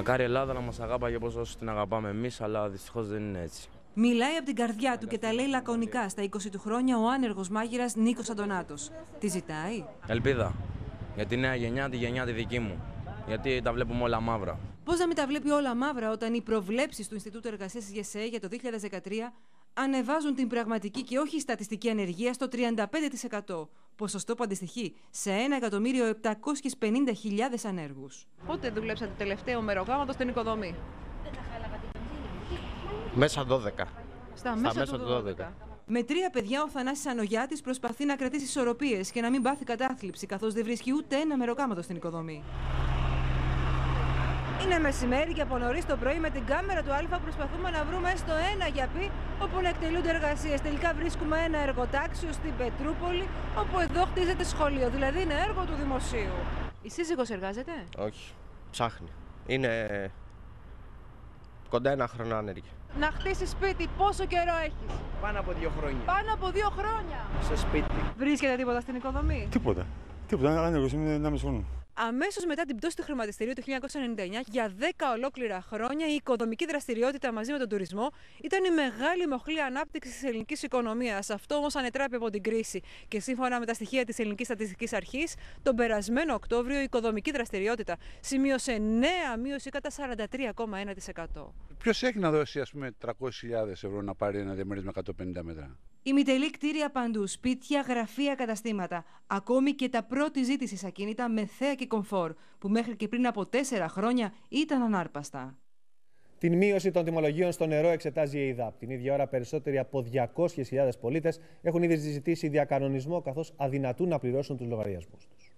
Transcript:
Μακάρι η Ελλάδα να μας αγάπαγε όπως όσο την αγαπάμε εμείς, αλλά δυστυχώς δεν είναι έτσι. Μιλάει από την καρδιά του και τα λέει λακωνικά στα 20 του χρόνια ο άνεργος μάγειρας Νίκος Αντωνάτος. Τι ζητάει, Ελπίδα. Για τη νέα γενιά, τη γενιά τη δική μου. Γιατί τα βλέπουμε όλα μαύρα. Πώς να μην τα βλέπει όλα μαύρα όταν οι προβλέψεις του Ινστιτούτου Εργασίας της ΓΕΣΕ για το 2013 ανεβάζουν την πραγματική και όχι στατιστική ανεργία στο 35%. Ποσοστό που αντιστοιχεί σε 1.750.000 ανέργους. Πότε δουλέψατε τελευταίο μερογάμματο στην οικοδομή; Μέσα 12. Στα, μέσα του 12. Με τρία παιδιά, ο Θανάσης Ανογιάτης προσπαθεί να κρατήσει ισορροπίες και να μην πάθει κατάθλιψη, καθώς δεν βρίσκει ούτε ένα μεροκάματο στην οικοδομή. Είναι μεσημέρι και από νωρίς το πρωί με την κάμερα του Α προσπαθούμε να βρούμε έστω ένα γιαπί όπου να εκτελούνται εργασίες. Τελικά βρίσκουμε ένα εργοτάξιο στην Πετρούπολη, όπου εδώ χτίζεται σχολείο, δηλαδή είναι έργο του δημοσίου. Η σύζυγος εργάζεται; Όχι. Ψάχνει. Είναι κοντά ένα χρόνο άνεργη. Να χτίσεις σπίτι, πόσο καιρό έχεις; Πάνω από δύο χρόνια. Πάνω από δύο χρόνια. Σε σπίτι. Βρίσκεται τίποτα στην οικοδομή; Τίποτα. Τίποτα. Άνεργος είμαι 1,5 χρόνο. Αμέσως μετά την πτώση του χρηματιστηρίου το 1999, για 10 ολόκληρα χρόνια, η οικοδομική δραστηριότητα μαζί με τον τουρισμό ήταν η μεγάλη μοχλή ανάπτυξης της ελληνικής οικονομίας. Αυτό όμως ανετράπη από την κρίση. Και σύμφωνα με τα στοιχεία της Ελληνικής Στατιστικής Αρχής, τον περασμένο Οκτώβριο η οικοδομική δραστηριότητα σημείωσε νέα μείωση κατά 43,1%. Ποιος έχει να δώσει, ας πούμε, 300.000 ευρώ να πάρει ένα διαμέρισμα 150 μέτρα; Ημιτελή κτίρια παντού, σπίτια, γραφεία, καταστήματα. Ακόμη και τα πρώτη ζήτηση ακίνητα με θέα και κομφόρ, που μέχρι και πριν από τέσσερα χρόνια ήταν ανάρπαστα. Την μείωση των τιμολογίων στο νερό εξετάζει η ΕΙΔΑΠ. Την ίδια ώρα, περισσότεροι από 200.000 πολίτες έχουν ήδη ζητήσει διακανονισμό, καθώς αδυνατούν να πληρώσουν τους λογαριασμούς τους.